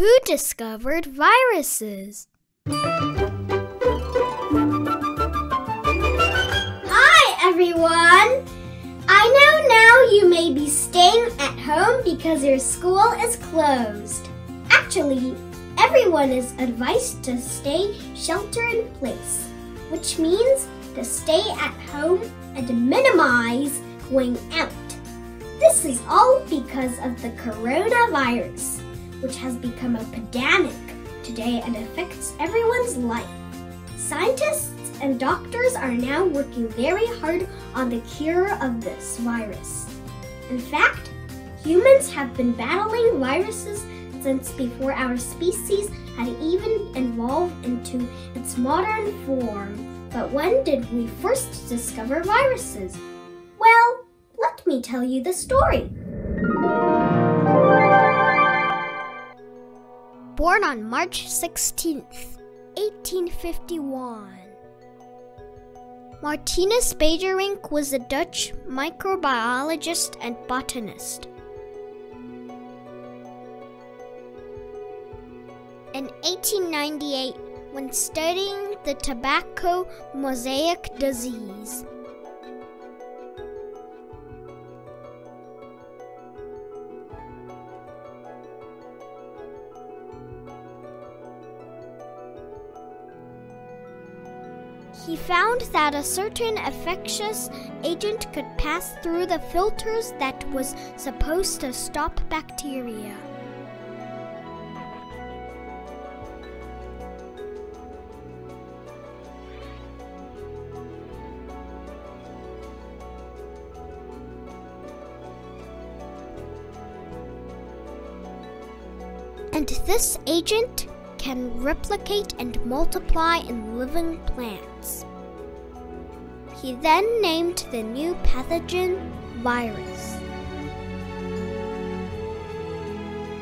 Who discovered viruses? Hi, everyone! I know now you may be staying at home because your school is closed. Actually, everyone is advised to stay shelter in place, which means to stay at home and minimize going out. This is all because of the coronavirus, which has become a pandemic today and affects everyone's life. Scientists and doctors are now working very hard on the cure of this virus. In fact, humans have been battling viruses since before our species had even evolved into its modern form. But when did we first discover viruses? Well, let me tell you the story. Born on March 16th, 1851. Martinus Beijerinck was a Dutch microbiologist and botanist. In 1898, when studying the tobacco mosaic disease, He found that a certain infectious agent could pass through the filters that was supposed to stop bacteria. And this agent can replicate and multiply in living plants. He then named the new pathogen virus.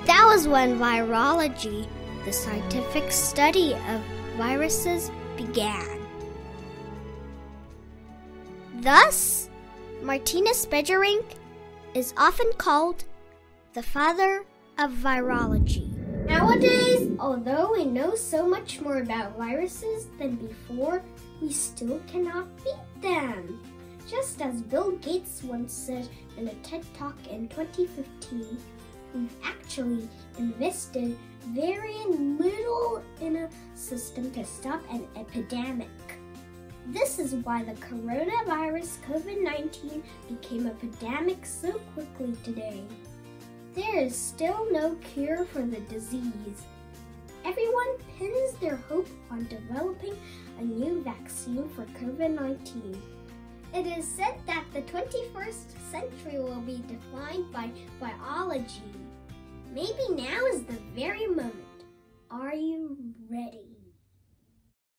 That was when virology, the scientific study of viruses, began. Thus, Martinus Beijerinck is often called the father of virology. Nowadays, although we know so much more about viruses than before, we still cannot beat them. Just as Bill Gates once said in a TED Talk in 2015, we've actually invested very little in a system to stop an epidemic. This is why the coronavirus COVID 19 became a pandemic so quickly today. There is still no cure for the disease. Everyone pins their hope on developing a new vaccine for COVID 19. It is said that the 21st century will be defined by biology. Maybe now is the very moment. Are you ready?